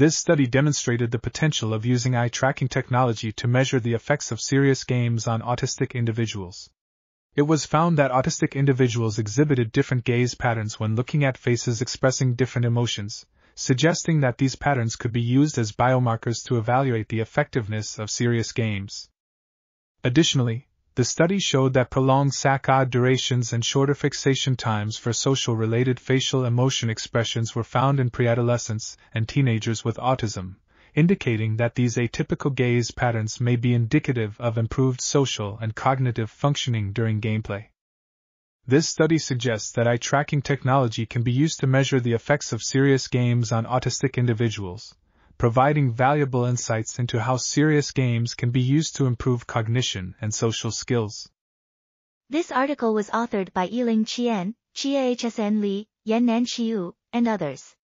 This study demonstrated the potential of using eye tracking technology to measure the effects of serious games on autistic individuals. It was found that autistic individuals exhibited different gaze patterns when looking at faces expressing different emotions, suggesting that these patterns could be used as biomarkers to evaluate the effectiveness of serious games. Additionally, the study showed that prolonged saccade durations and shorter fixation times for social related facial emotion expressions were found in preadolescents and teenagers with autism, indicating that these atypical gaze patterns may be indicative of improved social and cognitive functioning during gameplay. This study suggests that eye tracking technology can be used to measure the effects of serious games on autistic individuals, providing valuable insights into how serious games can be used to improve cognition and social skills. This article was authored by Yiling Chien, Chia Hsin Lee, Yen-Nan Chiu, and others.